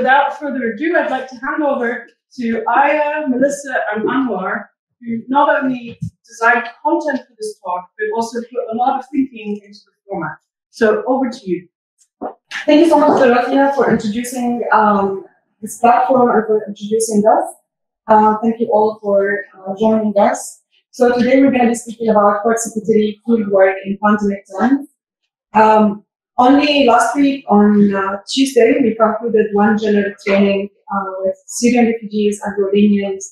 without further ado, I'd like to hand over to Aya, Melissa, and Anwar, who not only designed content for this talk, but also put a lot of thinking into the format. So over to you. Thank you so much, Dorothea, for introducing um, this platform and for introducing us. Uh, thank you all for uh, joining us. So today we're going to be speaking about participatory fieldwork in pandemic times. Um, only last week on uh, Tuesday, we concluded one general training uh, with Syrian refugees and Jordanians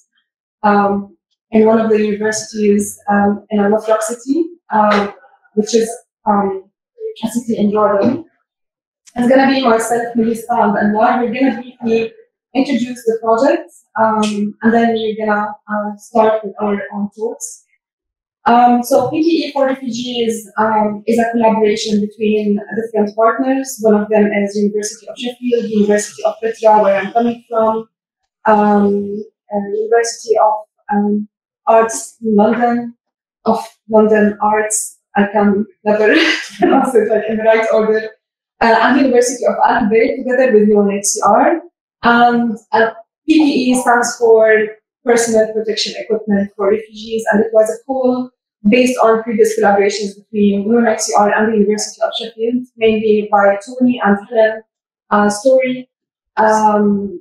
um, in one of the universities um, in Al Mafraq city, um, which is um, a city in Jordan. It's going to be myself, Melissa, and Anwar. We're going to briefly introduce the project, um, and then we're going to uh, start with our own talks. Um, so PPE for refugees um, is a collaboration between different partners. One of them is University of Sheffield, University of Petra, where I'm coming from, um, University of um, Arts in London, of London Arts. I can never pronounce it in the right order. Uh, and University of Alberta together with UNHCR. And uh, PPE stands for Personal Protection Equipment for Refugees, and it was a call based on previous collaborations between UNHCR and the University of Sheffield, mainly by Tony and Helen uh, Storey. Um,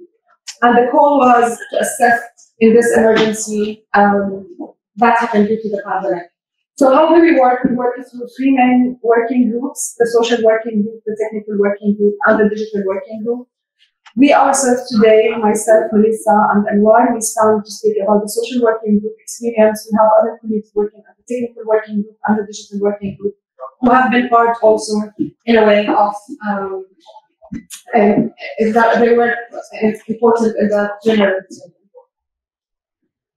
and the call was to assess in this emergency um, that happened due to the pandemic. So how do we work? We work through three main working groups, the social working group, the technical working group, and the digital working group. We ourselves today, myself, Melissa, and Anwar, we stand to speak about the social working group experience. We have other colleagues working at the technical working group and the digital working group who have been part also in a way of um, um, that they were important in that general.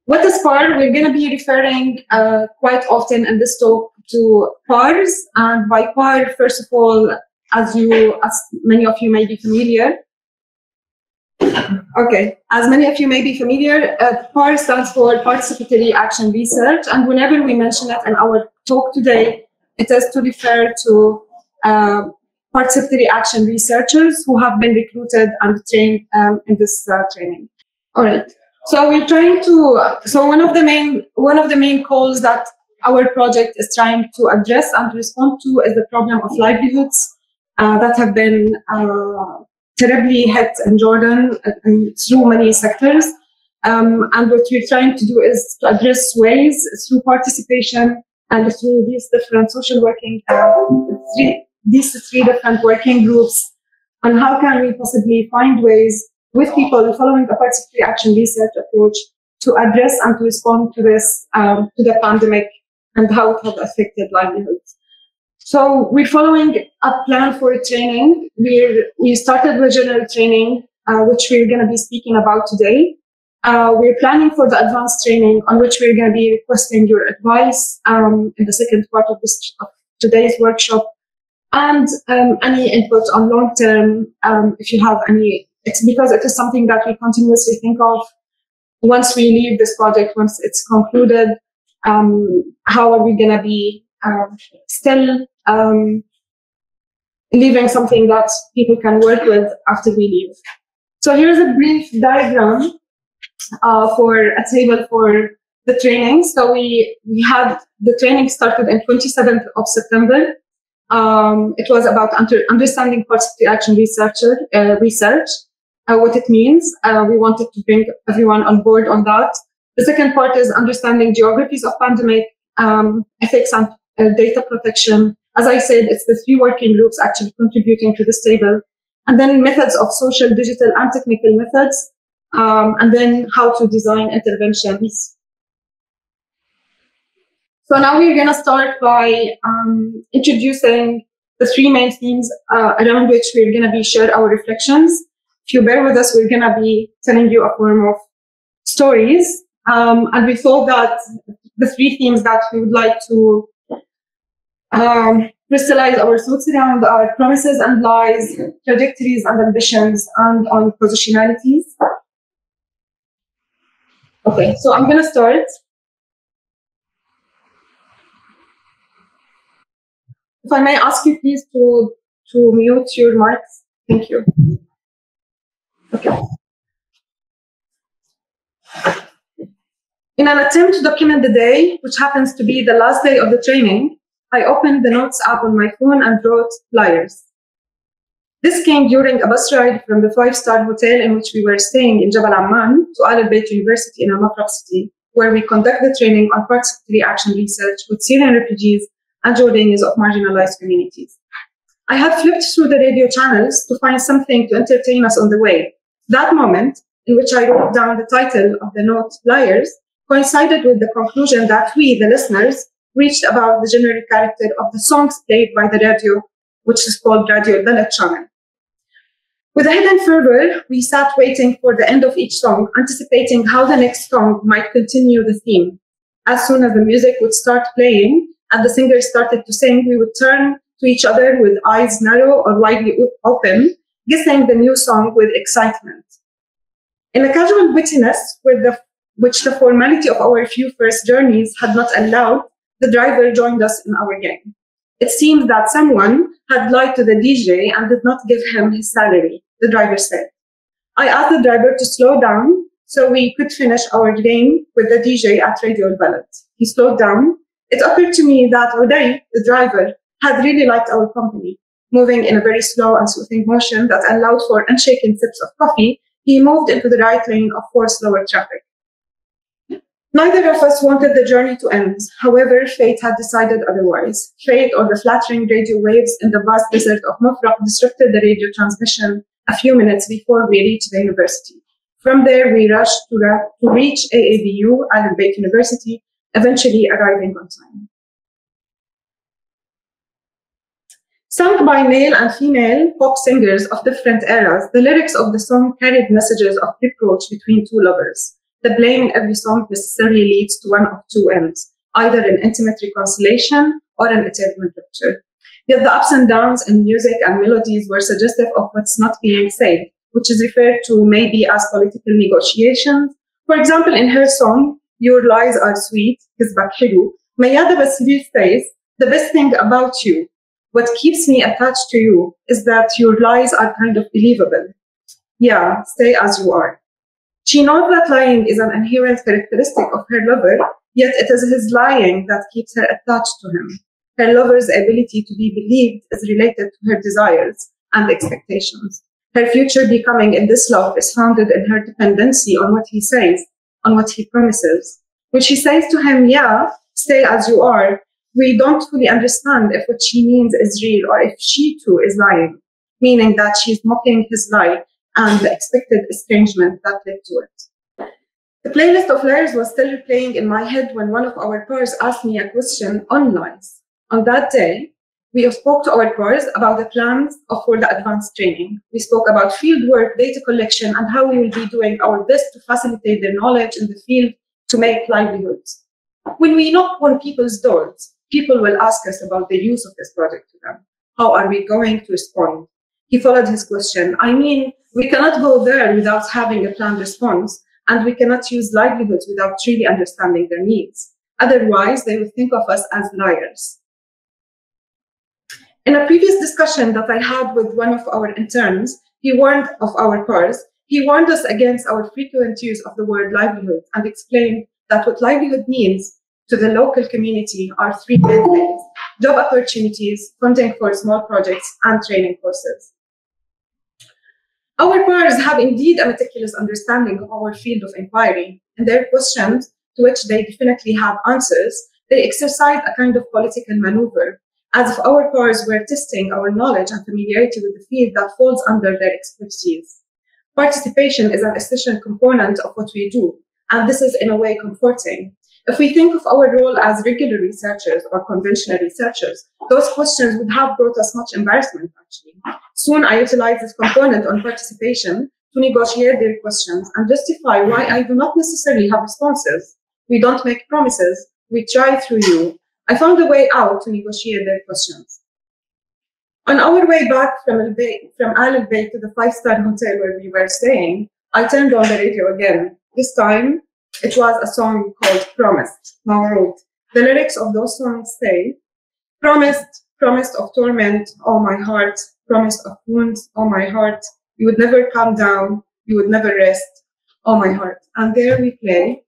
What is PAR? We're going to be referring uh, quite often in this talk to PARs, and by PAR, first of all, as you, as many of you may be familiar, Okay, as many of you may be familiar, uh, PAR stands for Participatory Action Research, and whenever we mention it in our talk today, it is to refer to uh, participatory action researchers who have been recruited and trained um, in this uh, training. All right. So we're trying to. So one of the main one of the main calls that our project is trying to address and respond to is the problem of livelihoods uh, that have been uh, terribly hit in Jordan and through many sectors. Um, and what we're trying to do is to address ways through participation and through these different social working, uh, three, these three different working groups, and how can we possibly find ways with people following a participatory action research approach to address and to respond to this, um, to the pandemic and how it has affected livelihoods. So we're following a plan for training. We're, we started with general training, uh, which we're going to be speaking about today. Uh, we're planning for the advanced training on which we're going to be requesting your advice um, in the second part of, this, of today's workshop and um, any input on long term um, if you have any it's because it is something that we continuously think of once we leave this project once it's concluded um, how are we going to be um, still um, leaving something that people can work with after we leave. So here's a brief diagram uh, for a table for the training. So we, we had the training started on 27th of September. Um, it was about under, understanding participatory action researcher, uh, research, uh, what it means. Uh, we wanted to bring everyone on board on that. The second part is understanding geographies of pandemic, um, ethics and uh, data protection, as I said, it's the three working groups actually contributing to this table. And then methods of social, digital, and technical methods. Um, and then how to design interventions. So now we're going to start by um, introducing the three main themes uh, around which we're going to be share our reflections. If you bear with us, we're going to be telling you a form of stories. Um, and we thought that the three themes that we would like to um, crystallize our thoughts around our promises and lies, trajectories and ambitions, and on positionalities. Okay, so I'm gonna start. If I may ask you please to, to mute your mics. Thank you. Okay. In an attempt to document the day, which happens to be the last day of the training, I opened the notes app on my phone and wrote flyers. This came during a bus ride from the five-star hotel in which we were staying in Jabal Amman to Al Bayt University in Al City, where we conduct the training on participatory action research with Syrian refugees and Jordanians of marginalized communities. I had flipped through the radio channels to find something to entertain us on the way. That moment, in which I wrote down the title of the note Flyers, coincided with the conclusion that we, the listeners, reached about the generic character of the songs played by the radio, which is called Radio Balad channel. With a hidden fervor, we sat waiting for the end of each song, anticipating how the next song might continue the theme. As soon as the music would start playing and the singer started to sing, we would turn to each other with eyes narrow or widely open, guessing the new song with excitement. In a casual wittiness with the, which the formality of our few first journeys had not allowed, the driver joined us in our game. It seemed that someone had lied to the DJ and did not give him his salary, the driver said. I asked the driver to slow down so we could finish our game with the DJ at Radio Balad. He slowed down. It occurred to me that Uday, the driver, had really liked our company. Moving in a very slow and soothing motion that allowed for unshaken sips of coffee, he moved into the right lane of four slower traffic. Neither of us wanted the journey to end. However, fate had decided otherwise. Fate or the flattering radio waves in the vast desert of Mafraq disrupted the radio transmission a few minutes before we reached the university. From there, we rushed to, to reach AABU, Al Bayt University, eventually arriving on time. Sung by male and female pop singers of different eras, the lyrics of the song carried messages of reproach between two lovers. The blame in every song necessarily leads to one of two ends, either an intimate reconciliation or an eternal rupture. Yet the ups and downs in music and melodies were suggestive of what's not being said, which is referred to maybe as political negotiations. For example, in her song, Your Lies Are Sweet, Kizbak Hilu, Mayada Basri says, the best thing about you what keeps me attached to you is that your lies are kind of believable. Yeah, stay as you are. She knows that lying is an inherent characteristic of her lover, yet it is his lying that keeps her attached to him. Her lover's ability to be believed is related to her desires and expectations. Her future becoming in this love is founded in her dependency on what he says, on what he promises. When she says to him, yeah, stay as you are, we don't fully understand if what she means is real or if she too is lying, meaning that she's mocking his lie and the expected estrangement that led to it. The playlist of lies was still replaying in my head when one of our pairs asked me a question on lies. On that day, we spoke to our pairs about the plans for the advanced training. We spoke about field work, data collection, and how we will be doing our best to facilitate their knowledge in the field to make livelihoods. When we knock on people's doors, people will ask us about the use of this project to them. How are we going to respond? He followed his question. I mean, we cannot go there without having a planned response, and we cannot use livelihoods without truly understanding their needs. Otherwise, they will think of us as liars. In a previous discussion that I had with one of our interns, he warned of our course. He warned us against our frequent use of the word livelihood and explained that what livelihood means to the local community are three things job opportunities, funding for small projects, and training courses. Our peers have indeed a meticulous understanding of our field of inquiry, and their questions, to which they definitely have answers, they exercise a kind of political maneuver, as if our peers were testing our knowledge and familiarity with the field that falls under their expertise. Participation is an essential component of what we do, and this is in a way comforting if we think of our role as regular researchers or conventional researchers, those questions would have brought us much embarrassment, actually. Soon I utilized this component on participation to negotiate their questions and justify why I do not necessarily have responses. We don't make promises, we try through you. I found a way out to negotiate their questions. On our way back from Al Bay, from Al Bay to the five-star hotel where we were staying, I turned on the radio again. This time, it was a song called Promised, Mawrood. The lyrics of those songs say, Promised, promised of torment, oh my heart, promised of wounds, oh my heart, you would never come down, you would never rest. Oh my heart. And there we play.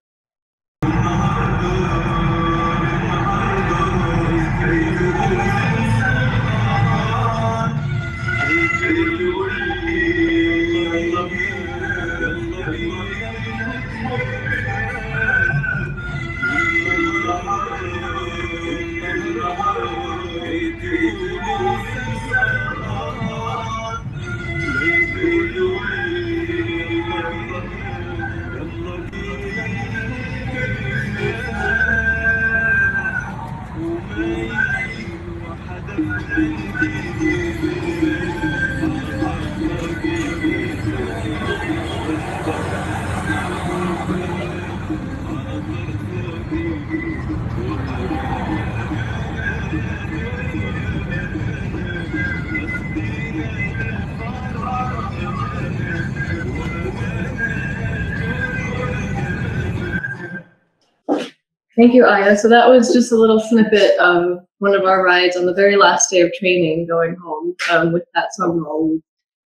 Thank you, Aya. So that was just a little snippet of one of our rides on the very last day of training going home um, with that song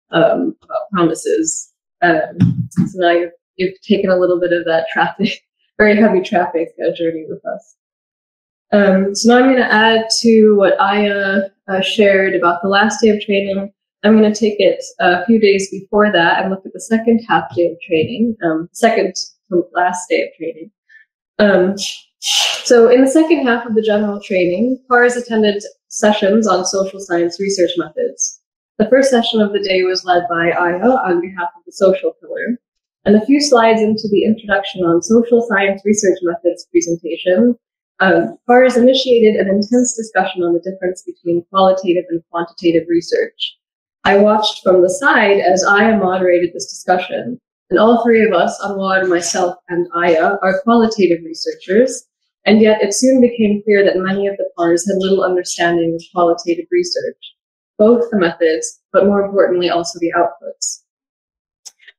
um, about promises. Um, so now you've, you've taken a little bit of that traffic, very heavy traffic uh, journey with us. Um, so now I'm going to add to what Aya uh, shared about the last day of training. I'm going to take it a few days before that and look at the second half day of training, um, second to last day of training. Um, so in the second half of the general training, PARS attended sessions on social science research methods. The first session of the day was led by Aya on behalf of the social pillar. And a few slides into the introduction on social science research methods presentation, um, initiated an intense discussion on the difference between qualitative and quantitative research. I watched from the side as Aya moderated this discussion, and all three of us, Anwar, myself, and Aya, are qualitative researchers, and yet it soon became clear that many of the PARs had little understanding of qualitative research, both the methods, but more importantly, also the outputs.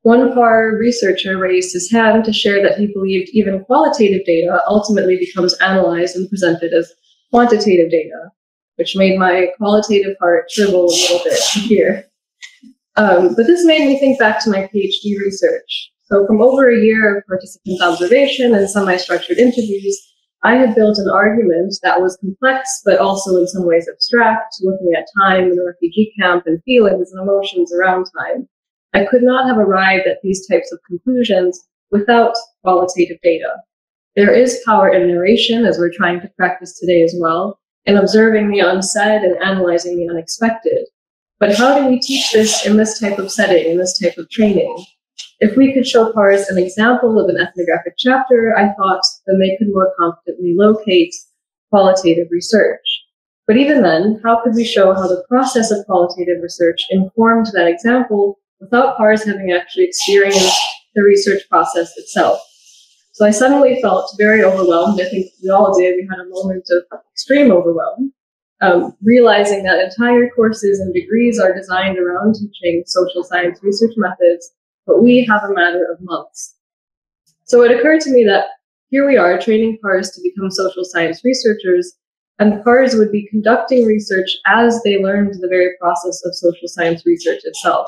One PAR researcher raised his hand to share that he believed even qualitative data ultimately becomes analyzed and presented as quantitative data, which made my qualitative heart shrivel a little bit here. Um, but this made me think back to my PhD research. So from over a year of participant observation and semi-structured interviews, I had built an argument that was complex, but also in some ways abstract, looking at time in a refugee camp and feelings and emotions around time. I could not have arrived at these types of conclusions without qualitative data. There is power in narration, as we're trying to practice today as well, in observing the unsaid and analyzing the unexpected. But how do we teach this in this type of setting, in this type of training? If we could show PARS an example of an ethnographic chapter, I thought then they could more confidently locate qualitative research. But even then, how could we show how the process of qualitative research informed that example without PARS having actually experienced the research process itself? So I suddenly felt very overwhelmed. I think we all did. We had a moment of extreme overwhelm, um, realizing that entire courses and degrees are designed around teaching social science research methods but we have a matter of months. So it occurred to me that here we are training PARs to become social science researchers, and PARs would be conducting research as they learned the very process of social science research itself.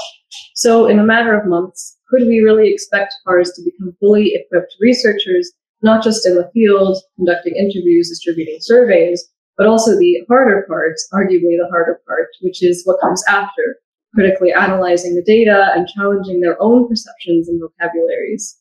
So in a matter of months, could we really expect PARs to become fully equipped researchers, not just in the field, conducting interviews, distributing surveys, but also the harder part, arguably the harder part, which is what comes after, critically analyzing the data and challenging their own perceptions and vocabularies.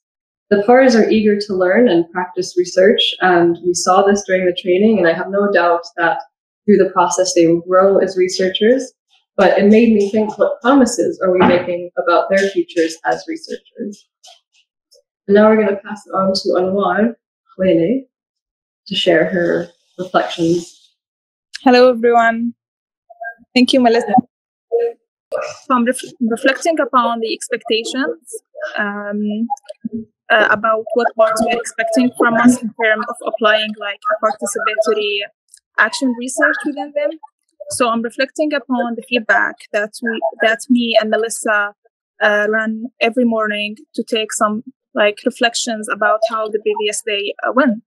The PARs are eager to learn and practice research, and we saw this during the training, and I have no doubt that through the process they will grow as researchers. But it made me think what promises are we making about their futures as researchers? And now we're going to pass it on to Anwar Khweileh to share her reflections. Hello, everyone. Thank you, Melissa. I'm ref- reflecting upon the expectations um, uh, about what we're expecting from us in terms of applying like a participatory action research within them. So I'm reflecting upon the feedback that we that me and Melissa uh, run every morning to take some like reflections about how the previous day uh, went.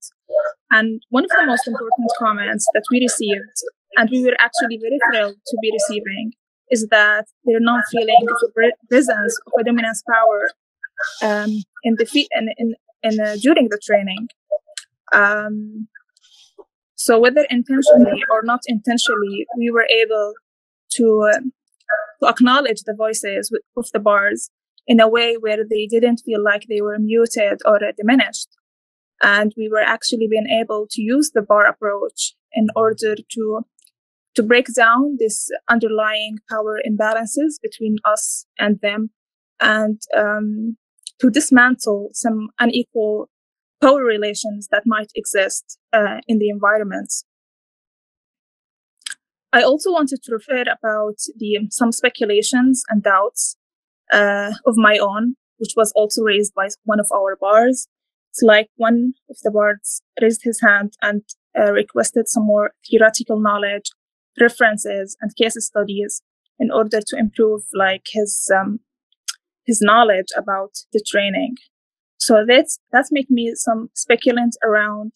And one of the most important comments that we received, and we were actually very thrilled to be receiving, is that they're not feeling the presence of a dominance power um, in in, in, in uh, during the training. Um, so whether intentionally or not intentionally, we were able to, uh, to acknowledge the voices of the bars in a way where they didn't feel like they were muted or diminished. And we were actually being able to use the bar approach in order to to break down this underlying power imbalances between us and them and um, to dismantle some unequal power relations that might exist uh, in the environment. I also wanted to refer about the some speculations and doubts uh, of my own, which was also raised by one of our bars. It's like one of the bards raised his hand and uh, requested some more theoretical knowledge, references, and case studies in order to improve like his um, his knowledge about the training. So that's that's make me some speculants around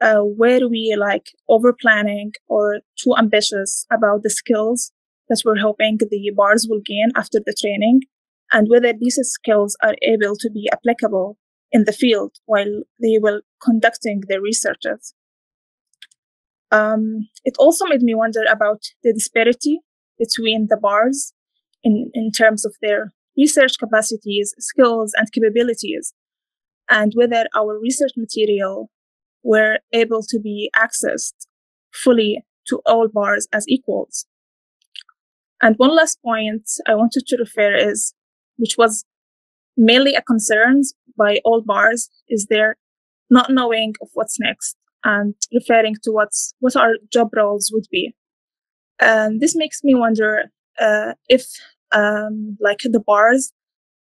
uh, where we like over planning or too ambitious about the skills that we're hoping the bars will gain after the training, and whether these skills are able to be applicable in the field while they will conducting their researches. Um, it also made me wonder about the disparity between the bars in, in terms of their research capacities, skills, and capabilities, and whether our research material were able to be accessed fully to all bars as equals. And one last point I wanted to refer is, which was mainly a concern by all bars, is their not knowing of what's next and referring to what's what our job roles would be. And this makes me wonder uh, if um, like the bars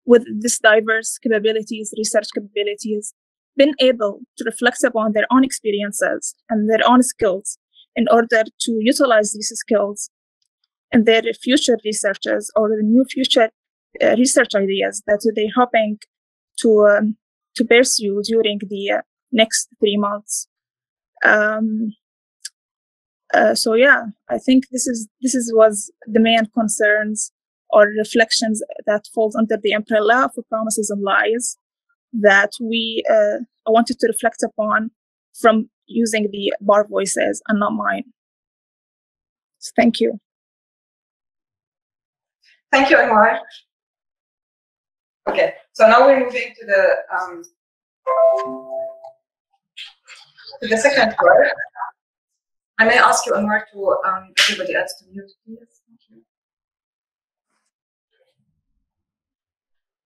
with this diverse capabilities, research capabilities, been able to reflect upon their own experiences and their own skills in order to utilize these skills in their future researches or the new future uh, research ideas that they're hoping to um, to pursue during the uh, next three months. Um, uh, so yeah, I think this is this is was the main concerns or reflections that falls under the umbrella of promises and lies that we uh, wanted to reflect upon from using the bar voices and not mine. So thank you. Thank you, Anwar. Okay, so now we're moving to the um, the second part. I may ask you, Anwar, to um, everybody else to mute, please.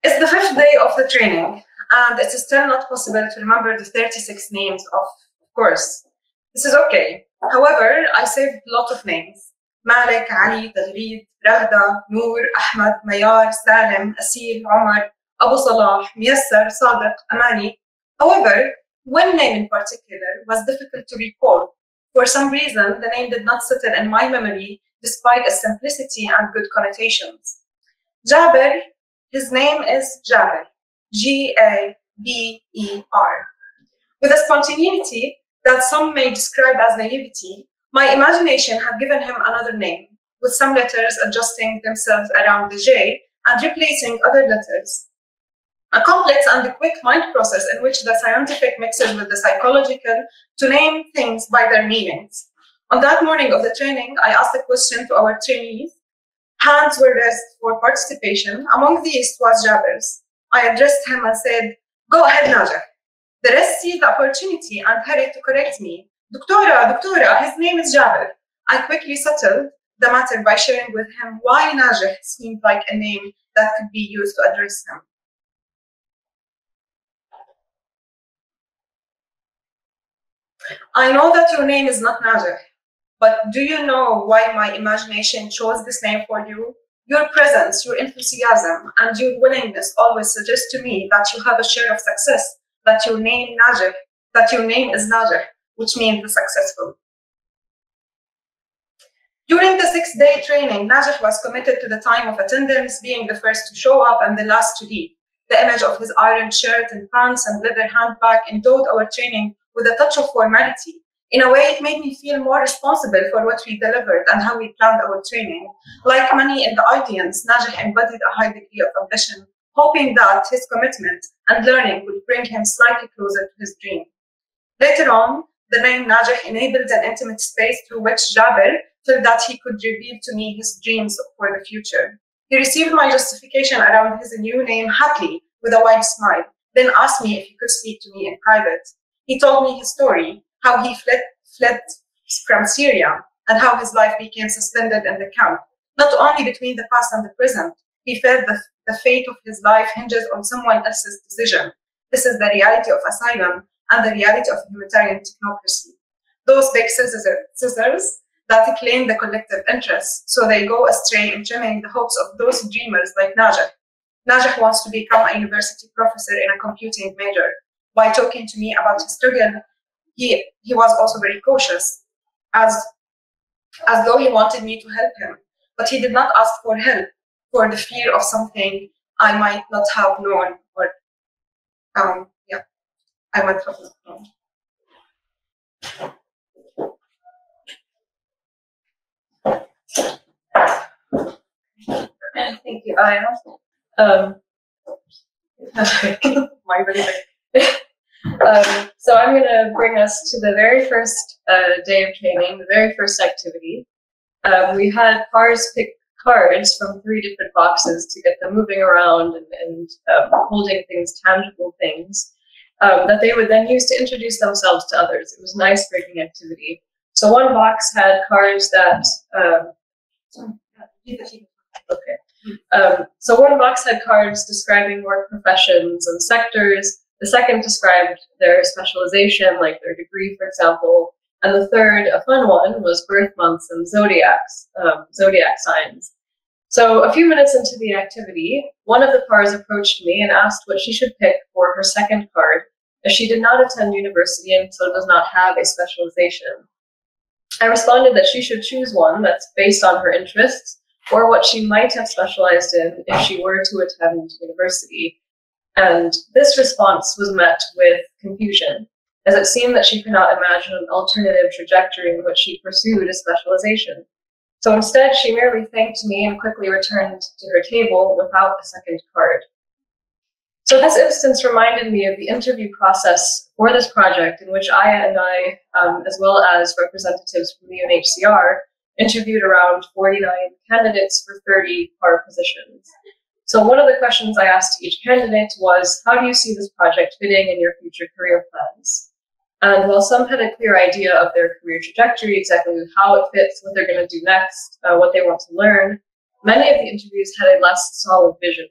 It's the fifth day of the training, and it's still not possible to remember the 36 names of course. This is okay. However, I saved a lot of names. Malik, Ali, Tagrid, Raghda, Noor, Ahmad, Mayar, Salim, Asil, Omar, Abu Salah, Miyassar, Sadiq, Amani. However, one name in particular was difficult to recall. For some reason, the name did not settle in my memory despite its simplicity and good connotations. Jaber his name is Jaber, G A B E R. With a spontaneity that some may describe as naivety, my imagination had given him another name, with some letters adjusting themselves around the J and replacing other letters. A complex and quick mind process in which the scientific mixes with the psychological to name things by their meanings. On that morning of the training, I asked a question to our trainees Hands were raised for participation. Among these was Jaber's. I addressed him and said, Go ahead, Najah. The rest seized the opportunity and hurried to correct me. Doctora, Doctora, his name is Jaber. I quickly settled the matter by sharing with him why Najah seemed like a name that could be used to address him. I know that your name is not Najah, but do you know why my imagination chose this name for you? Your presence, your enthusiasm, and your willingness always suggest to me that you have a share of success, that your name Najih, that your name is Najih, which means the successful. During the six-day training, Najih was committed to the time of attendance, being the first to show up and the last to leave. The image of his iron shirt and pants and leather handbag endowed our training with a touch of formality, in a way, it made me feel more responsible for what we delivered and how we planned our training. Like many in the audience, Najih embodied a high degree of ambition, hoping that his commitment and learning would bring him slightly closer to his dream. Later on, the name Najih enabled an intimate space through which Jaber felt that he could reveal to me his dreams for the future. He received my justification around his new name happily with a wide smile, then asked me if he could speak to me in private. He told me his story, how he fled, fled from Syria and how his life became suspended in the camp, not only between the past and the present. He felt the, the fate of his life hinges on someone else's decision. This is the reality of asylum and the reality of humanitarian technocracy. Those big scissors that claim the collective interest, so they go astray in trimming the hopes of those dreamers like Najih. Najih wants to become a university professor in a computing major. While talking to me about his struggle, he, he was also very cautious, as, as though he wanted me to help him. But he did not ask for help for the fear of something I might not have known or um, yeah, I might have not known. Thank you, Aya. Um, my um, so I'm going to bring us to the very first uh, day of training, the very first activity. Um, we had pars pick cards from three different boxes to get them moving around and, and um, holding things, tangible things, um, that they would then use to introduce themselves to others. It was an ice-breaking activity. So one box had cards that. Um, okay. Um, so one box had cards describing work professions and sectors. The second described their specialization, like their degree, for example. And the third, a fun one, was birth months and zodiacs, um, zodiac signs. So a few minutes into the activity, one of the pars approached me and asked what she should pick for her second card, as she did not attend university and so does not have a specialization. I responded that she should choose one that's based on her interests or what she might have specialized in if she were to attend university. And this response was met with confusion, as it seemed that she could not imagine an alternative trajectory in which she pursued a specialization. So instead, she merely thanked me and quickly returned to her table without a second card. So this instance reminded me of the interview process for this project in which Aya and I, um, as well as representatives from the UNHCR, interviewed around 49 candidates for 30 par positions. So one of the questions I asked each candidate was, how do you see this project fitting in your future career plans? And while some had a clear idea of their career trajectory, exactly how it fits, what they're going to do next, uh, what they want to learn, many of the interviews had a less solid vision.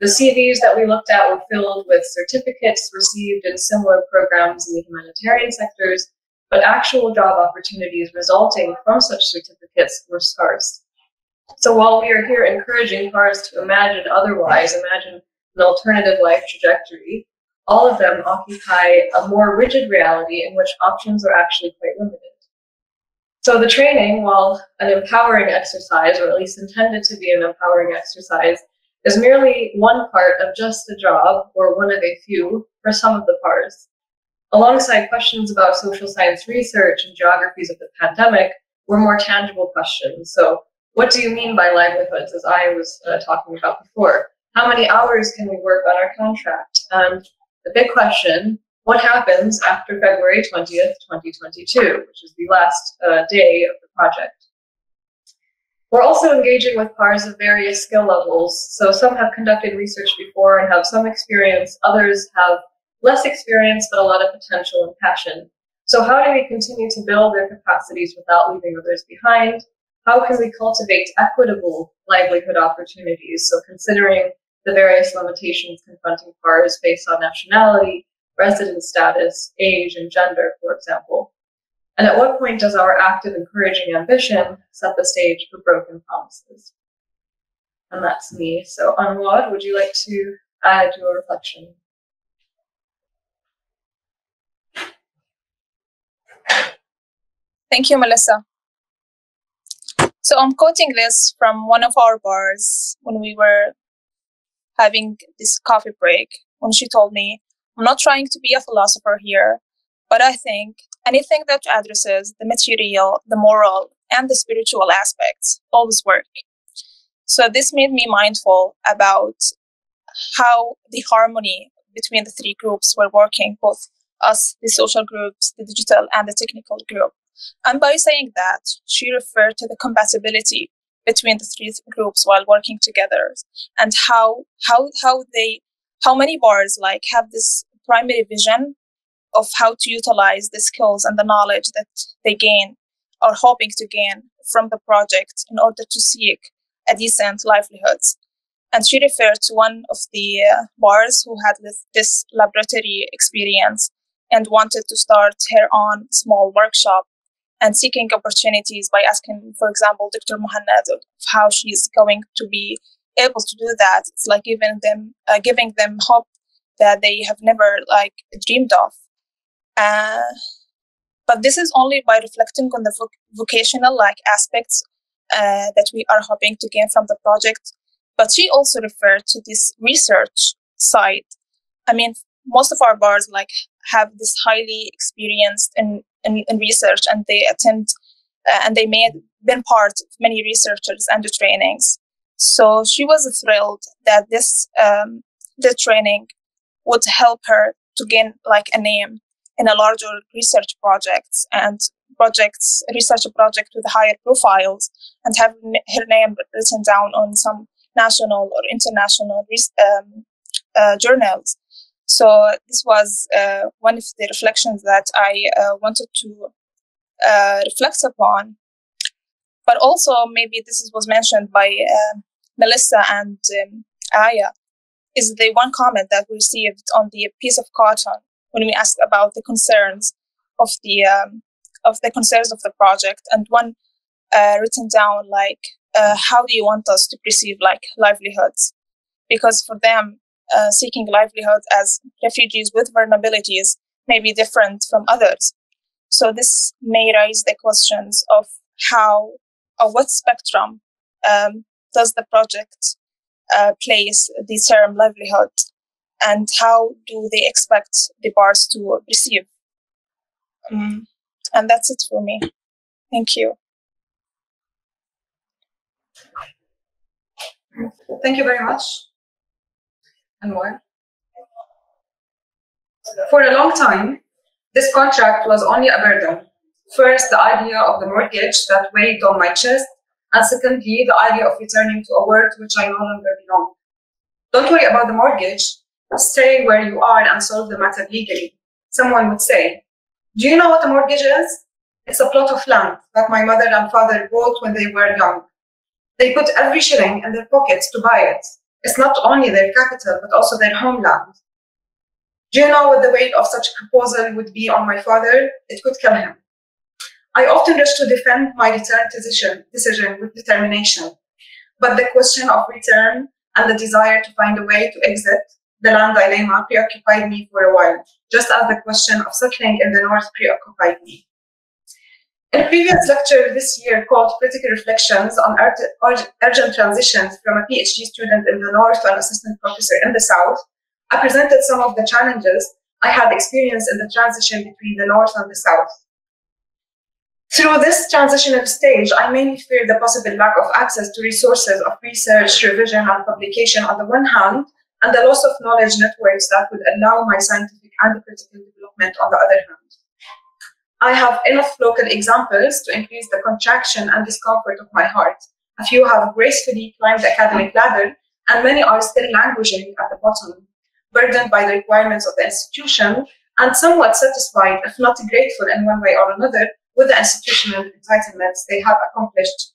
The CVs that we looked at were filled with certificates received in similar programs in the humanitarian sectors but actual job opportunities resulting from such certificates were scarce. So while we are here encouraging pars to imagine otherwise, imagine an alternative life trajectory, all of them occupy a more rigid reality in which options are actually quite limited. So the training, while an empowering exercise, or at least intended to be an empowering exercise, is merely one part of just a job or one of a few for some of the pars. Alongside questions about social science research and geographies of the pandemic were more tangible questions. So what do you mean by livelihoods, as I was uh, talking about before? How many hours can we work on our contract? And the big question, what happens after February 20th, 2022, which is the last uh, day of the project? We're also engaging with pars of various skill levels. So some have conducted research before and have some experience. Others have less experience, but a lot of potential and passion. So how do we continue to build their capacities without leaving others behind? How can we cultivate equitable livelihood opportunities? So considering the various limitations confronting pars based on nationality, resident status, age, and gender, for example. And at what point does our active encouraging ambition set the stage for broken promises? And that's me. So Anwar, would you like to add your reflection? Thank you, Melissa. So I'm quoting this from one of our bars when we were having this coffee break, when she told me, I'm not trying to be a philosopher here, but I think anything that addresses the material, the moral, and the spiritual aspects always work. So this made me mindful about how the harmony between the three groups were working, both us, the social groups, the digital, and the technical group. And by saying that, she referred to the compatibility between the three groups while working together and how how how they how many bars like have this primary vision of how to utilize the skills and the knowledge that they gain or hoping to gain from the project in order to seek a decent livelihoods. And she referred to one of the uh, bars who had this laboratory experience and wanted to start her own small workshop and seeking opportunities by asking, for example, Dr. Muhannad how she's going to be able to do that. It's like giving them, uh, giving them hope that they have never like dreamed of. Uh, but this is only by reflecting on the vocational like aspects uh, that we are hoping to gain from the project. But she also referred to this research side. I mean, most of our bars like have this highly experienced in, in, in research and they attend uh, and they made been part of many researchers and the trainings. So she was thrilled that this um, the training would help her to gain like a name in a larger research projects and projects, research project with higher profiles and have her name written down on some national or international um, uh, journals. So this was uh, one of the reflections that I uh, wanted to uh, reflect upon. But also, maybe this was mentioned by uh, Melissa and um, Aya, is the one comment that we received on the piece of cotton when we asked about the concerns of the um, of the concerns of the project, and one uh, written down like, uh, "How do you want us to perceive like livelihoods?" Because for them, uh, seeking livelihoods as refugees with vulnerabilities may be different from others. So this may raise the questions of how or what spectrum um, does the project uh, place the term livelihood and how do they expect the bars to receive. Um, and that's it for me. Thank you. Thank you very much. And. For a long time, this contract was only a burden. First, the idea of the mortgage that weighed on my chest, and secondly, the idea of returning to a world to which I no longer belong. Don't worry about the mortgage, stay where you are and solve the matter legally. Someone would say, Do you know what a mortgage is? It's a plot of land that my mother and father bought when they were young. They put every shilling in their pockets to buy it. It's not only their capital, but also their homeland. Do you know what the weight of such a proposal would be on my father? It could kill him. I often rush to defend my return decision, decision with determination. But the question of return and the desire to find a way to exit the land dilemma preoccupied me for a while, just as the question of settling in the north preoccupied me. In a previous lecture this year called Critical Reflections on Urgent Transitions from a PhD student in the north to an assistant professor in the south, I presented some of the challenges I had experienced in the transition between the north and the south. Through this transitional stage, I mainly feared the possible lack of access to resources of research, revision, and publication on the one hand, and the loss of knowledge networks that would allow my scientific and critical development on the other hand. I have enough local examples to increase the contraction and discomfort of my heart. A few have gracefully climbed the academic ladder, and many are still languishing at the bottom, burdened by the requirements of the institution, and somewhat satisfied, if not grateful in one way or another, with the institutional entitlements they have accomplished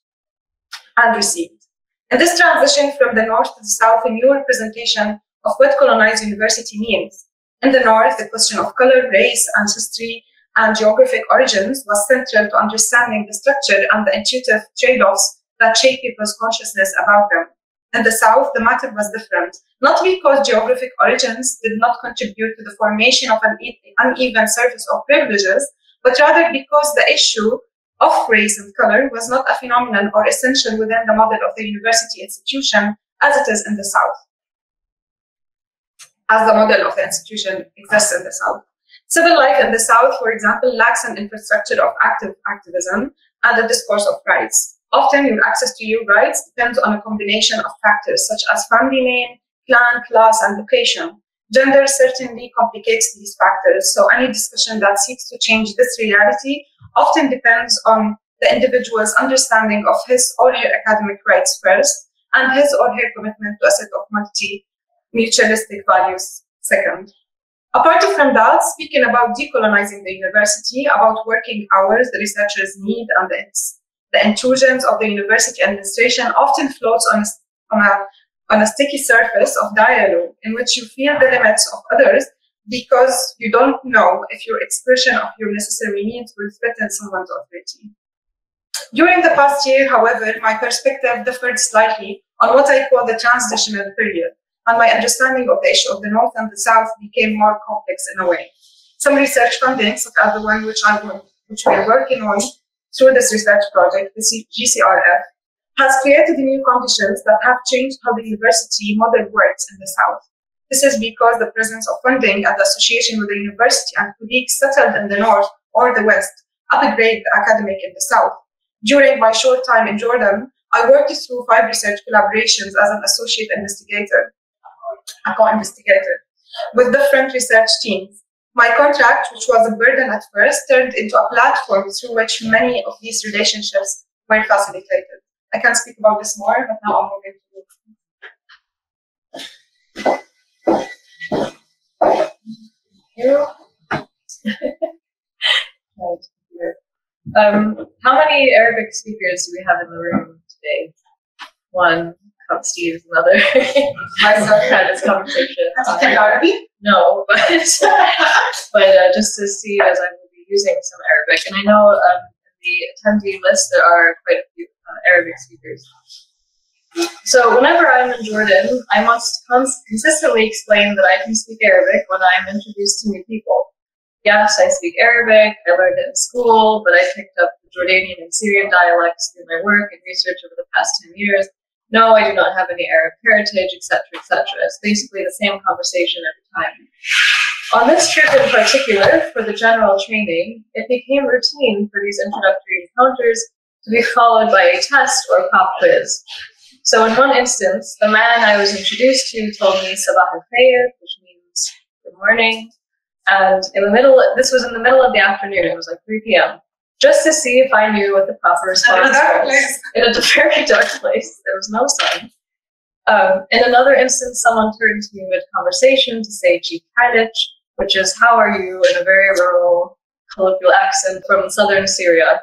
and received. In this transition from the north to the south, a new representation of what colonized university means. In the north, the question of color, race, ancestry, and geographic origins was central to understanding the structure and the intuitive trade-offs that shape people's consciousness about them. In the south, the matter was different, not because geographic origins did not contribute to the formation of an uneven surface of privileges, but rather because the issue of race and color was not a phenomenon or essential within the model of the university institution as it is in the South, as the model of the institution exists in the South. Civil life in the South, for example, lacks an infrastructure of active activism and a discourse of rights. Often your access to your rights depends on a combination of factors such as family name, clan, class, and location. Gender certainly complicates these factors, so any discussion that seeks to change this reality often depends on the individual's understanding of his or her academic rights first, and his or her commitment to a set of multi mutualistic values second. Apart from that, speaking about decolonizing the university, about working hours the researchers need, and the, the intrusions of the university administration often floats on, on, a, on a sticky surface of dialogue in which you feel the limits of others because you don't know if your expression of your necessary needs will threaten someone's authority. During the past year, however, my perspective differed slightly on what I call the transitional period, and my understanding of the issue of the North and the South became more complex in a way. Some research funding, such as the one which, I, which we are working on through this research project, the GCRF, has created new conditions that have changed how the university model works in the South. This is because the presence of funding and the association with the university and colleagues settled in the North or the West upgrade the academic in the South. During my short time in Jordan, I worked through five research collaborations as an associate investigator, a co-investigator, with different research teams. My contract, which was a burden at first, turned into a platform through which many of these relationships were facilitated. I can speak about this more, but now I'm moving to you. um, how many Arabic speakers do we have in the room today? One. Steve is another. Myself had this conversation. Arabic? No, but but uh, just to see as I will be using some Arabic, and I know um, the attendee list there are quite a few uh, Arabic speakers. So whenever I'm in Jordan, I must cons- consistently explain that I can speak Arabic when I am introduced to new people. Yes, I speak Arabic. I learned it in school, but I picked up the Jordanian and Syrian dialects through my work and research over the past 10 years. No, I do not have any Arab heritage, etc., etc. It's basically the same conversation every time. On this trip in particular, for the general training, it became routine for these introductory encounters to be followed by a test or a pop quiz. So in one instance, the man I was introduced to told me Sabah al-Khair, which means good morning. And in the middle, this was in the middle of the afternoon, it was like 3 p.m., just to see if I knew what the proper response in a dark was. In a very dark place. There was no sun. Um, in another instance, someone turned to me mid conversation to say Chief Kailich, which is how are you in a very rural colloquial accent from southern Syria,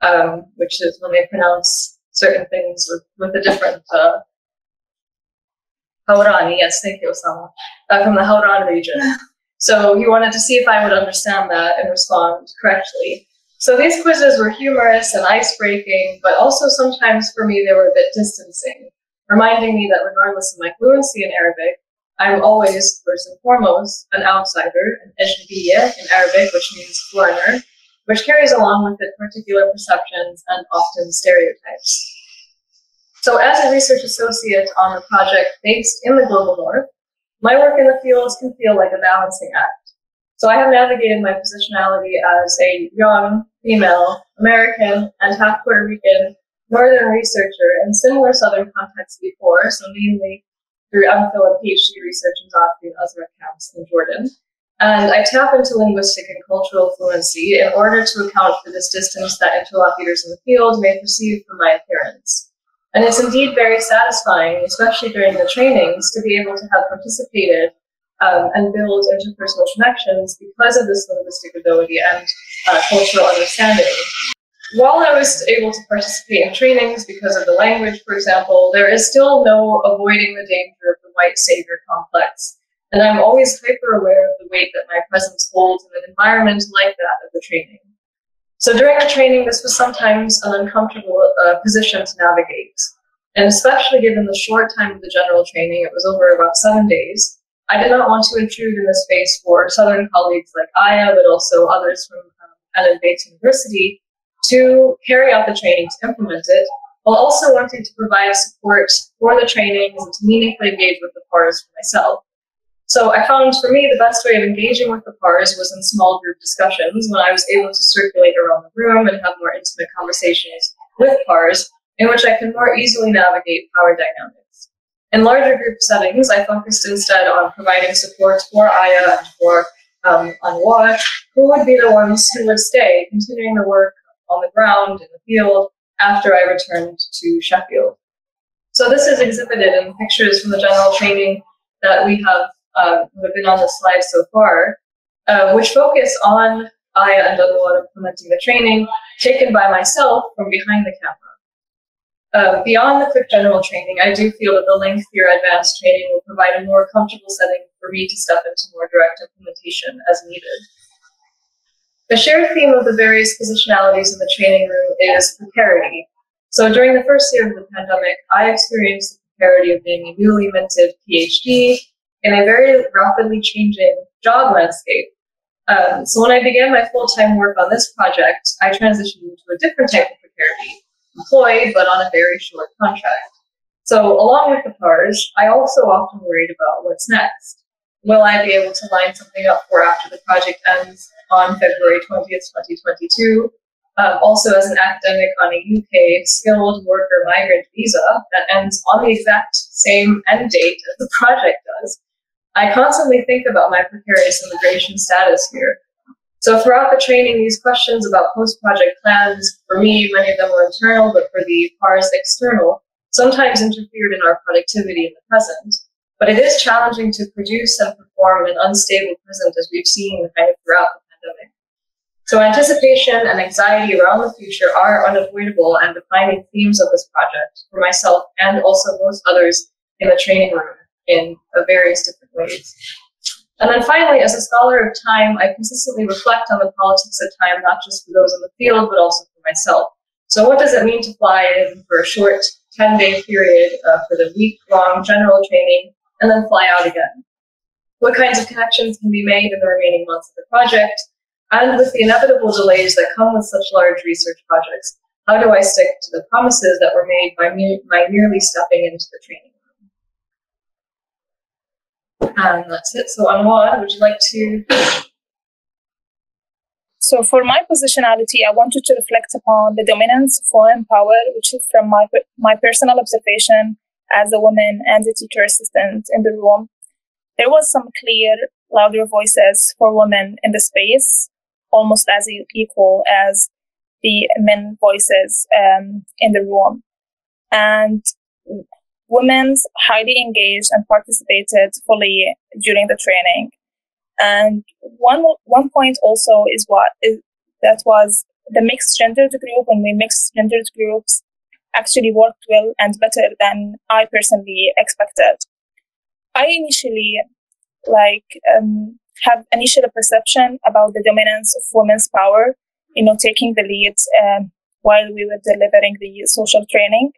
um, which is when they pronounce certain things with, with a different uh, Hawrani, yes, thank you, Osama, uh, from the Hauran region. So he wanted to see if I would understand that and respond correctly. So these quizzes were humorous and ice-breaking, but also sometimes for me they were a bit distancing, reminding me that regardless of my fluency in Arabic, I'm always, first and foremost, an outsider, an ajnabiyya in Arabic, which means foreigner, which carries along with it particular perceptions and often stereotypes. So as a research associate on a project based in the global north, my work in the fields can feel like a balancing act. So I have navigated my positionality as a young, female, American, and half Puerto Rican northern researcher in similar southern contexts before, so namely through and PhD research in Zaatari and Azraq camps in Jordan. And I tap into linguistic and cultural fluency in order to account for this distance that interlocutors in the field may perceive from my appearance. And it's indeed very satisfying, especially during the trainings, to be able to have participated um, and build interpersonal connections because of this linguistic ability and uh, cultural understanding. While I was able to participate in trainings because of the language, for example, there is still no avoiding the danger of the white savior complex. And I'm always hyper aware of the weight that my presence holds in an environment like that of the training. So during the training, this was sometimes an uncomfortable uh, position to navigate. And especially given the short time of the general training, it was over about seven days, I did not want to intrude in the space for Southern colleagues like Aya, but also others from um, Al al-Bayt University to carry out the training to implement it, while also wanting to provide support for the trainings and to meaningfully engage with the PARs for myself. So I found for me the best way of engaging with the PARs was in small group discussions when I was able to circulate around the room and have more intimate conversations with PARs in which I can more easily navigate power dynamics. In larger group settings, I focused instead on providing support for Aya and for um, Anwar, who would be the ones who would stay, continuing the work on the ground, in the field, after I returned to Sheffield. So this is exhibited in pictures from the general training that we have, uh, have been on the slide so far, uh, which focus on Aya and Anwar implementing the training taken by myself from behind the camera. Uh, beyond the quick general training, I do feel that the lengthier advanced training will provide a more comfortable setting for me to step into more direct implementation as needed. The shared theme of the various positionalities in the training room is precarity. So during the first year of the pandemic, I experienced the precarity of being a newly minted PhD in a very rapidly changing job landscape. Um, so when I began my full-time work on this project, I transitioned into a different type of precarity, employed, but on a very short contract. So along with the PARS, I also often worried about what's next. Will I be able to line something up for after the project ends on February 20th, 2022? Um, also as an academic on a UK skilled worker migrant visa that ends on the exact same end date as the project does. I constantly think about my precarious immigration status here so throughout the training, these questions about post-project plans, for me, many of them were internal, but for the PARS external, sometimes interfered in our productivity in the present. But it is challenging to produce and perform an unstable present as we've seen kind of throughout the pandemic. So anticipation and anxiety around the future are unavoidable and defining themes of this project for myself and also most others in the training room in various different ways. And then finally, as a scholar of time, I consistently reflect on the politics of time, not just for those in the field, but also for myself. So what does it mean to fly in for a short 10 day period uh, for the week long general training and then fly out again? What kinds of connections can be made in the remaining months of the project? And with the inevitable delays that come with such large research projects, how do I stick to the promises that were made by me by merely stepping into the training? And that's it. So, Anwar, would you like to? So, for my positionality, I wanted to reflect upon the dominance of foreign power, which is from my, my personal observation as a woman and a teacher assistant in the room. There was some clear, louder voices for women in the space, almost as equal as the men voices um, in the room. And women's highly engaged and participated fully during the training. And one one point also is what is that was the mixed gendered group and the mixed gendered groups actually worked well and better than I personally expected. I initially like um, have initial perception about the dominance of women's power, you know, taking the lead um, while we were delivering the social training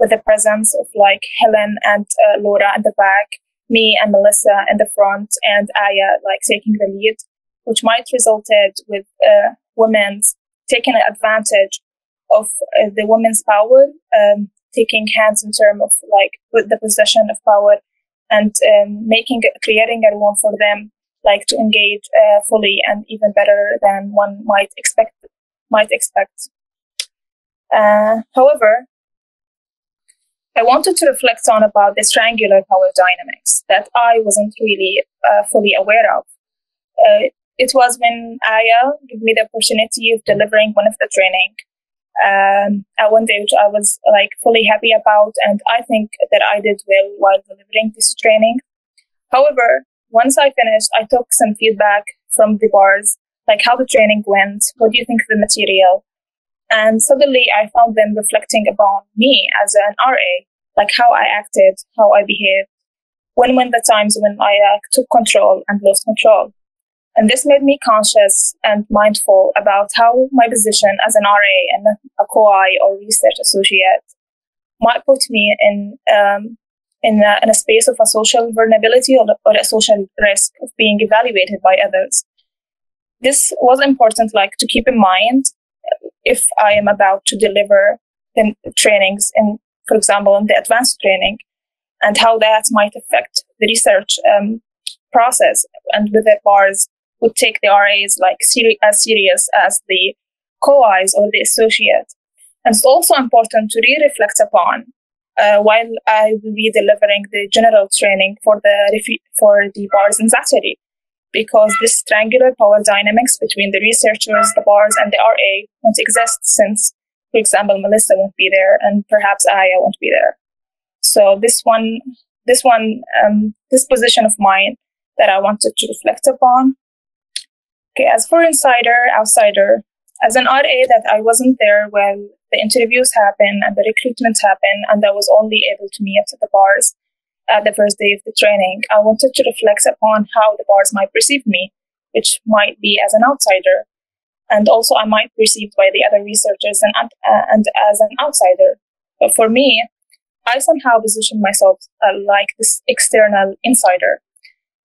with the presence of like Helen and uh, Laura at the back, me and Melissa in the front, and Aya like taking the lead, which might resulted with uh, women's taking advantage of uh, the women's power, um, taking hands in terms of like the possession of power and um, making creating a room for them like to engage uh, fully and even better than one might expect might expect. Uh, however, I wanted to reflect on about this triangular power dynamics that I wasn't really uh, fully aware of. Uh, it was when Aya gave me the opportunity of delivering one of the training um, one day, which I was like fully happy about, and I think that I did well while delivering this training. However, once I finished, I took some feedback from the PARS, like how the training went, what do you think of the material, and suddenly I found them reflecting upon me as an RA, like how I acted, how I behaved, when when the times when I uh, took control and lost control. And this made me conscious and mindful about how my position as an RA and a co-I or research associate might put me in um, in, a, in a space of a social vulnerability or, or a social risk of being evaluated by others. This was important, like to keep in mind if I am about to deliver the trainings in, for example, in the advanced training and how that might affect the research um, process and with the PARS would take the RAs like seri- as serious as the co-Is or the associate. And it's also important to re-reflect upon uh, while I will be delivering the general training for the refu- for the PARs in Zaatari. Because this triangular power dynamics between the researchers, the PARs, and the RA won't exist since, for example, Melissa won't be there and perhaps Aya won't be there. So this one, this one, um, this position of mine that I wanted to reflect upon. Okay, as for insider, outsider, as an RA that I wasn't there when the interviews happened and the recruitment happened, and I was only able to meet the PARs at the first day of the training, I wanted to reflect upon how the PARs might perceive me, which might be as an outsider. And also, I might be perceived by the other researchers and, uh, and as an outsider. But for me, I somehow position myself uh, like this external insider.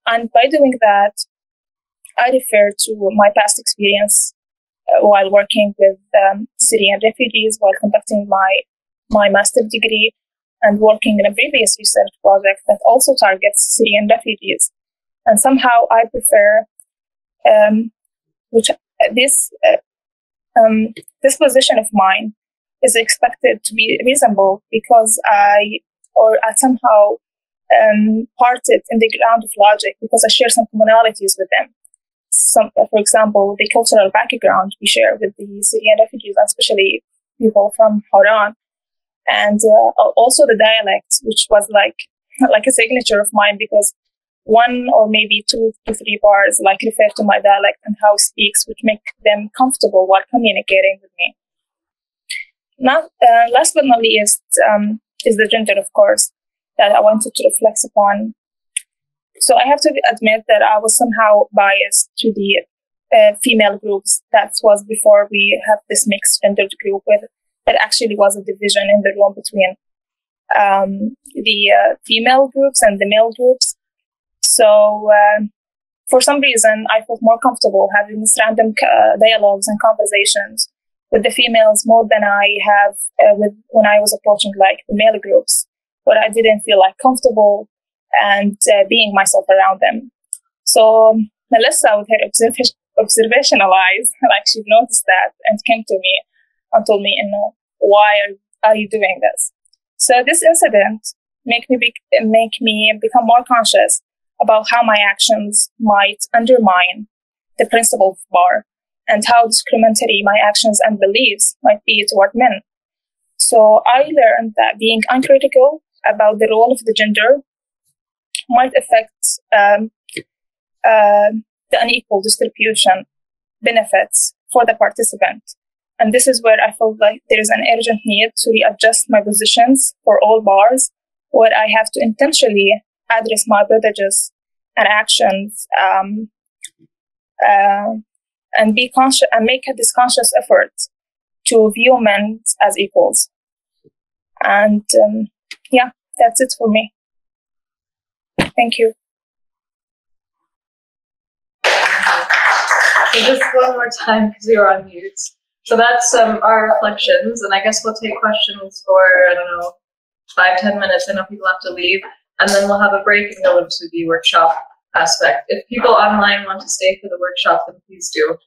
And by doing that, I refer to my past experience uh, while working with um, Syrian refugees while conducting my my master's degree and working in a previous research project that also targets Syrian refugees. And somehow I prefer um, which uh, this uh, um, this position of mine is expected to be reasonable because I or I somehow um, parted in the ground of logic because I share some commonalities with them some, for example, the cultural background we share with the Syrian refugees, especially people from Hauran, and uh, also the dialect, which was like like a signature of mine because one or maybe two to three PARs like refer to my dialect and how it speaks, which make them comfortable while communicating with me. Not uh, last but not least um, is the gender, of course, that I wanted to reflect upon so I have to admit that I was somehow biased to the uh, female groups. That was before we have this mixed gendered group with that actually was a division in the room between um, the uh, female groups and the male groups. So uh, for some reason, I felt more comfortable having these random uh, dialogues and conversations with the females more than I have uh, with when I was approaching like the male groups, but I didn't feel like comfortable and uh, being myself around them. So Melissa, with her observation, observational eyes, like she noticed that and came to me and told me, you know, why are, are you doing this? So this incident make me be, make me become more conscious about how my actions might undermine the principle of PAR and how discriminatory my actions and beliefs might be toward men. So I learned that being uncritical about the role of the gender might affect um, uh, the unequal distribution benefits for the participant. And this is where I felt like there is an urgent need to readjust my positions for all PARs, where I have to intentionally address my privileges and actions um, uh, and be conscious and make this conscious effort to view men as equals. And um, yeah, that's it for me. Thank you. Just one more time because we were on mute. So that's um, our reflections, and I guess we'll take questions for I don't know five ten minutes. I know people have to leave, and then we'll have a break and go into the workshop aspect. If people online want to stay for the workshop, then please do.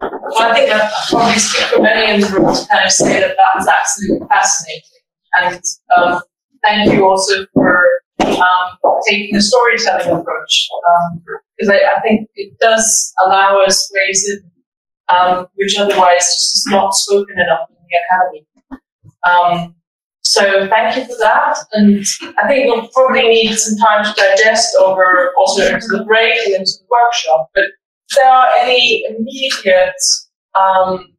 Well, I think I probably speak for many in the room to kind of say that that was absolutely fascinating. And um, thank you also for um, taking the storytelling approach, because um, I, I, think it does allow us ways in, um, which otherwise just is not spoken enough in the academy. Um, so thank you for that, and I think we'll probably need some time to digest over also into the break and into the workshop. But if there are any immediate um,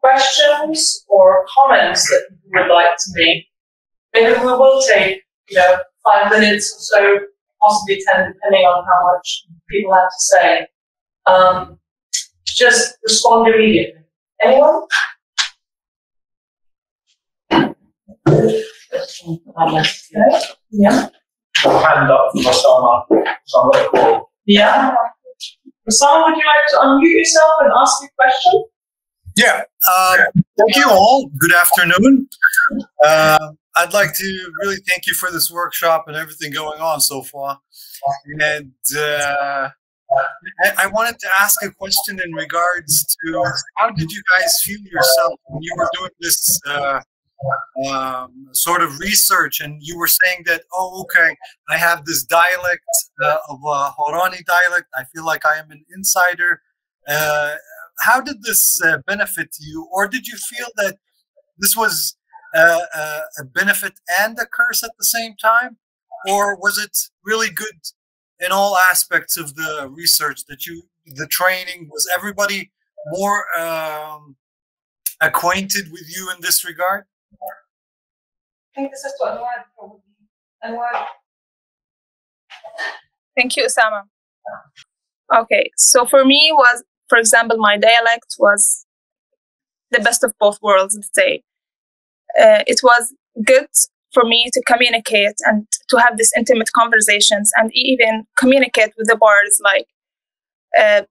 questions or comments that you would like to make, maybe we will take, you know, five minutes or so, possibly ten, depending on how much people have to say. Um, just respond immediately. Anyone? Yeah. Hand up for Osama. Osama. Yeah. Osama, would you like to unmute yourself and ask a question? Yeah. Uh, thank you all. Good afternoon. Uh, I'd like to really thank you for this workshop and everything going on so far. And uh, I, wanted to ask a question in regards to how did you guys feel yourself when you were doing this uh, um, sort of research and you were saying that, oh, okay, I have this dialect uh, of uh, Horani dialect. I feel like I am an insider. Uh, how did this uh, benefit you, or did you feel that this was uh, uh, a benefit and a curse at the same time, or was it really good in all aspects of the research that you, the training? Was everybody more um, acquainted with you in this regard? I think this is to Anwar probably. Anwar. Thank you, Osama. Okay, so for me was, for example, my dialect was the best of both worlds. Let's say uh, it was good for me to communicate and to have these intimate conversations and even communicate with the PARs like uh,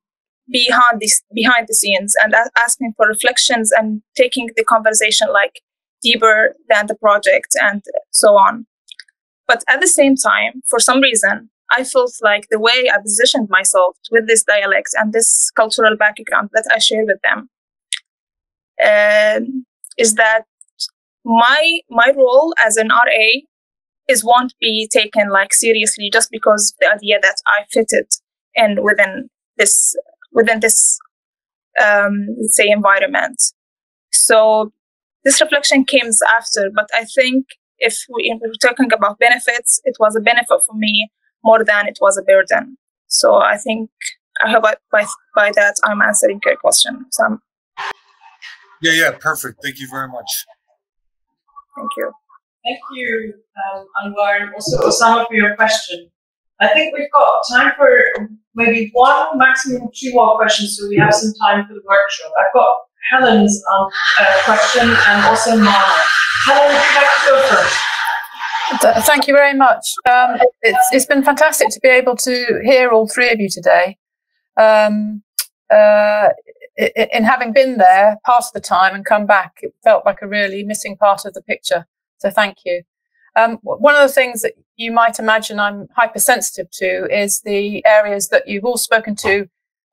behind this behind the scenes and asking for reflections and taking the conversation like deeper than the project and so on. But at the same time for some reason i felt like the way i positioned myself with this dialect and this cultural background that i share with them um, is that my my role as an RA is won't be taken like seriously just because the idea that I fitted in within this within this um, let's say environment. So this reflection comes after, but I think if we, if we're talking about benefits, it was a benefit for me more than it was a burden. So I think I hope by by, by that I'm answering your question. So Yeah, yeah, perfect. Thank you very much. Thank you. Thank you, um, Anwar, and also Osama for your question. I think we've got time for maybe one, maximum two more questions, so we have some time for the workshop. I've got Helen's um, uh, question and also Mara. Helen, would you like to go first? Thank you very much. Um, it's, it's been fantastic to be able to hear all three of you today. Um, uh, i- i- in having been there part of the time and come back, it felt like a really missing part of the picture. So thank you. Um, one of the things that you might imagine I'm hypersensitive to is the areas that you've all spoken to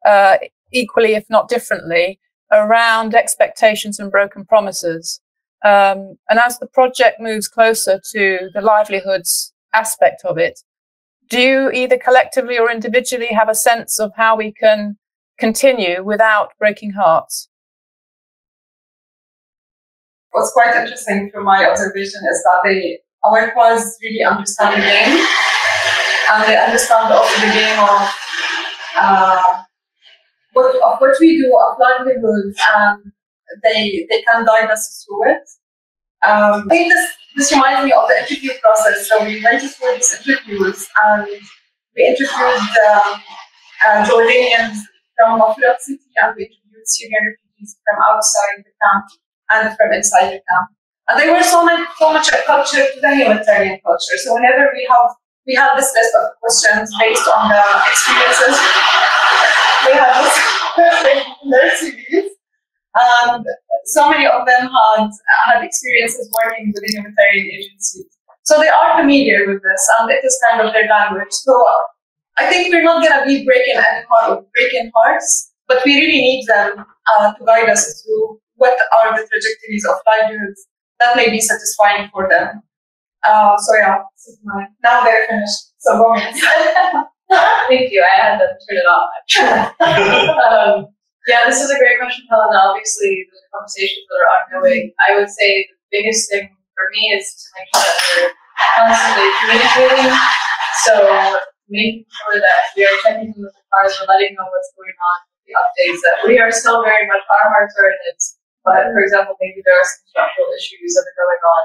uh, equally, if not differently, around expectations and broken promises. Um, and as the project moves closer to the livelihoods aspect of it, do you either collectively or individually have a sense of how we can continue without breaking hearts? What's quite interesting from my observation is that they our quals really understand the game and they understand also the game of uh, what of what we do of livelihoods and they they can guide us through it. Um, I think this this reminds me of the interview process. So we went through these interviews and we interviewed um, uh, Jordanians from Mafraq City and we interviewed Syrian refugees from outside the camp and from inside the camp. And there were so much so much a culture to the humanitarian culture. So whenever we have we have this list of questions based on the experiences we have this their CVs. And so many of them had had experiences working with humanitarian agencies. So they are familiar with this and it is kind of their language. So I think we're not gonna be breaking any heart breaking hearts, but we really need them uh, to guide us through what are the trajectories of livelihoods that may be satisfying for them. Uh, so yeah, this is my, now they're finished. So go ahead. Thank you. I had to turn it off. um, yeah, this is a great question, Helen. Obviously, the conversations that are ongoing. I would say the biggest thing for me is to make sure that we're constantly communicating. So making sure that we are checking in with the PARs, we're letting know what's going on, the updates. That we are still very much our hearts are in it. But for example, maybe there are some structural issues that are going on.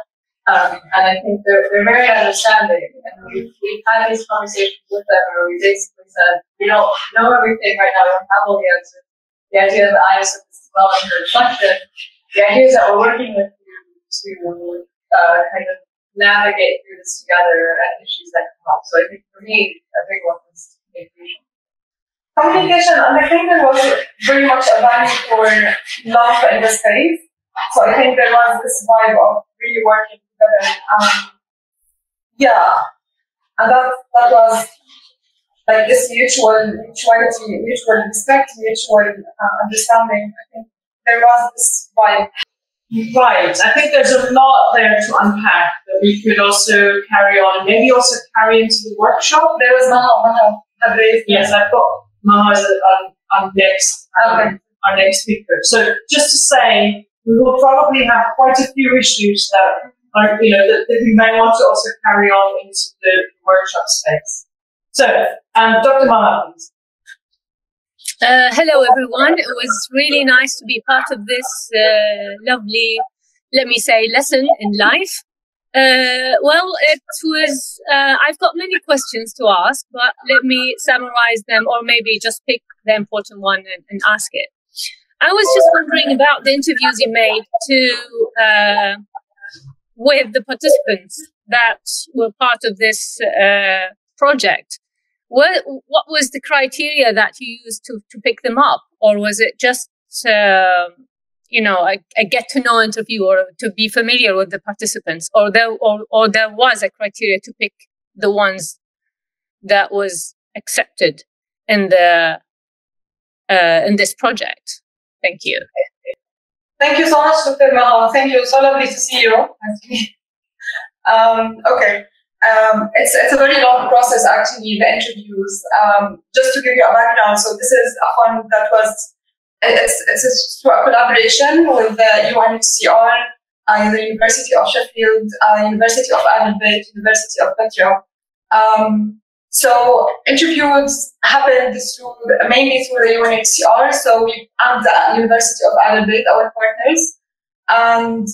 Um, and I think they're, they're very understanding. And we've, had these conversations with them where we basically said, we don't know everything right now, we don't have all the answers. The idea that Aya is developing her reflection, the idea is that we're working with you to uh, kind of navigate through this together and issues that come up. So I think for me, a big one is communication. communication, and I think there was very much a value for love in the space. So I think there was this vibe of really working together. Um, yeah, and that that was like this mutual mutuality, mutual respect, mutual uh, understanding. I think there was this vibe. Right. I think there's a lot there to unpack that we could also carry on, maybe also carry into the workshop. There was Maha, Maha. had Yes, I've got Maha as a- on, on next, um, our next speaker. So just to say, we will probably have quite a few issues that are, you know, that, that we may want to also carry on into the workshop space. So, um, Dr. Maha, please. Uh, hello, everyone. It was really nice to be part of this uh, lovely, let me say, lesson in life. Uh, well, it was, uh, I've got many questions to ask, but let me summarize them or maybe just pick the important one and, and ask it. I was just wondering about the interviews you made to, uh, with the participants that were part of this project. What what was the criteria that you used to to pick them up, or was it just um you know a, a get to know interview or to be familiar with the participants, or there or or there was a criteria to pick the ones that was accepted in the uh, in this project? Thank you. Thank you so much, Dr. Thank you. So lovely to see you. um, okay. Um, it's, it's a very long process, actually, the interviews. Um, just to give you a background, so this is a fund that was, it's, it's a collaboration with the UNHCR, uh, the University of Sheffield, uh, University of Edinburgh, University of Petra. Um, so interviews happened through mainly through the UNHCR. So we and the University of Edinburgh, our partners, and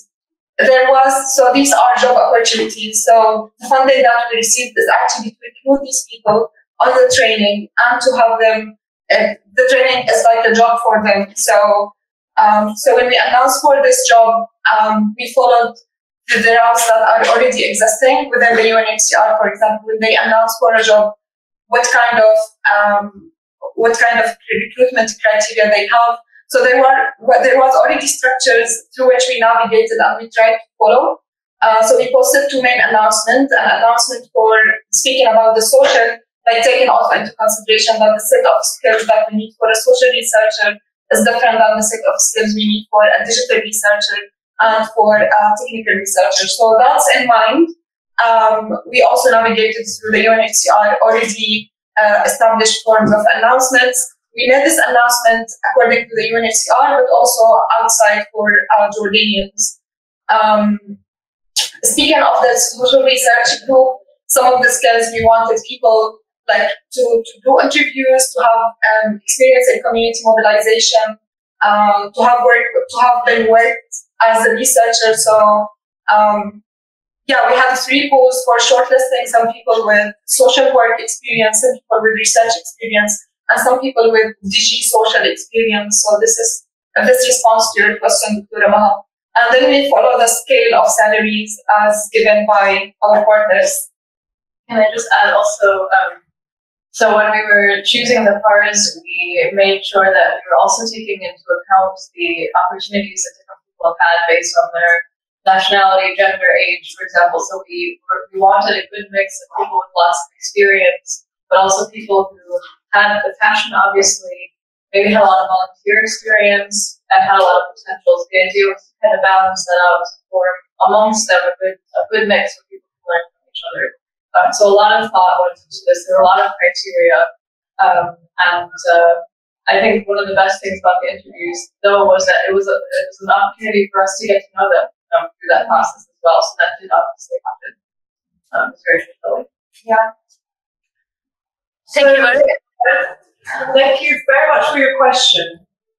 there was so these are job opportunities. So the funding that we received is actually to recruit these people on the training and to have them. Uh, the training is like a job for them. So um, so when we announced for this job, um, we followed the, the routes that are already existing within the UNHCR. For example, when they announce for a job, what kind of um, what kind of recruitment criteria they have. So there were there was already structures through which we navigated and we tried to follow. Uh, so we posted two main announcements: an announcement for speaking about the social, like taking also into consideration that the set of skills that we need for a social researcher is different than the set of skills we need for a digital researcher and for a technical researcher. So that's in mind. Um, we also navigated through the UNHCR already uh, established forms of announcements. We made this announcement according to the UNHCR, but also outside for our Jordanians. Um, speaking of the social research group, some of the skills we wanted people like to, to do interviews, to have um, experience in community mobilization, um, to have work, to have been worked as a researcher. So um, yeah, we had three pools for shortlisting some people with social work experience, some people with research experience, and some people with DG social experience. So this is this response to your question, Dr. And then we follow the scale of salaries as given by our partners. Can I just add also, um, so when we were choosing the PARs, we made sure that we were also taking into account the opportunities that different people have had based on their nationality, gender, age, for example. So we were, we wanted a good mix of people with lots of experience, but also people who had the passion, obviously, maybe had a lot of volunteer experience and had a lot of potentials. The idea was to kind of balance that out for amongst them a good a good mix of people can learn from each other. Um, so a lot of thought went into this. There were a lot of criteria, um, and uh, I think one of the best things about the interviews, though, was that it was a, it was an opportunity for us to get to know them um, through that process as well. So that did obviously happen. Um, it's very fulfilling. Yeah. Thank you. very- Thank you very much for your question.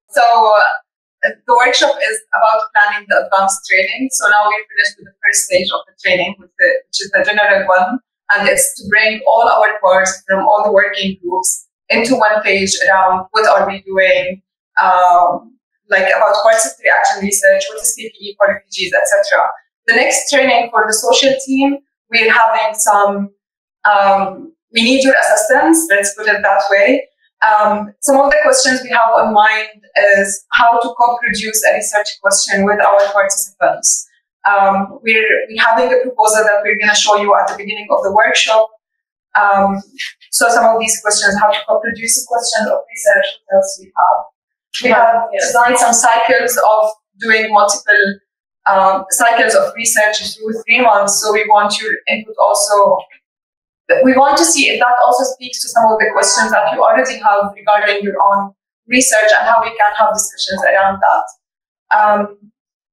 So uh, the workshop is about planning the advanced training. So now we're finished with the first stage of the training, with the, which is the general one, and it's to bring all our PARs from all the working groups into one page around what are we doing, um, like about participatory action research, what is PPE for refugees, etc. The next training for the social team, we're having some. Um, we need your assistance. Let's put it that way. Um, some of the questions we have on mind is how to co-produce a research question with our participants. Um, we're, we're having a proposal that we're going to show you at the beginning of the workshop. Um, so some of these questions, how to co-produce a question of research, what else we have? We have designed some cycles of doing multiple um, cycles of research through three months. So we want your input also. We want to see if that also speaks to some of the questions that you already have regarding your own research and how we can have discussions around that. Um,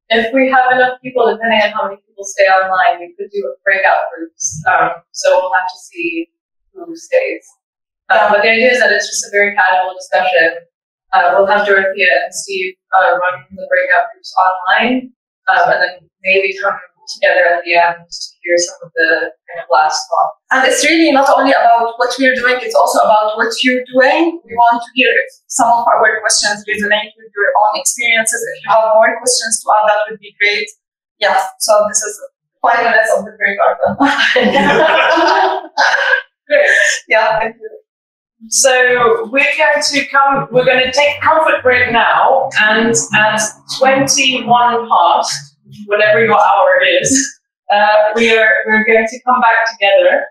if we have enough people, depending on how many people stay online, we could do breakout groups. Um, so we'll have to see who stays. Um, but the idea is that it's just a very casual discussion. Uh, we'll have Dorothea and Steve uh, run the breakout groups online, um, and then maybe come together at the end to hear some of the kind of last thoughts. And it's really not only about what we're doing, it's also about what you're doing. We want to hear if some of our questions resonate with your own experiences. If you have more questions to add, that would be great. Yeah, so this is five minutes of the break garden. Great. Yeah, thank you. So we're going to come, we're going to take a comfort break now, and at 21 past, whatever your hour is, uh, we are we're going to come back together.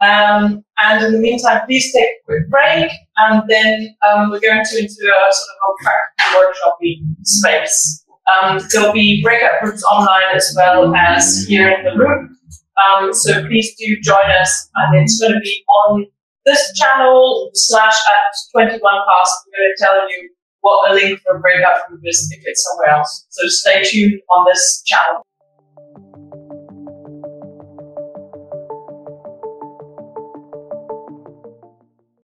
Um, and in the meantime, please take a quick break, and then um, we're going to into a sort of a practical workshopy space. Um, there'll be breakout groups online as well as here in the room. Um, so please do join us, and it's going to be on this channel slash at 21 past. I'm going to tell you what a link for breakout group is if it's somewhere else. So stay tuned on this channel.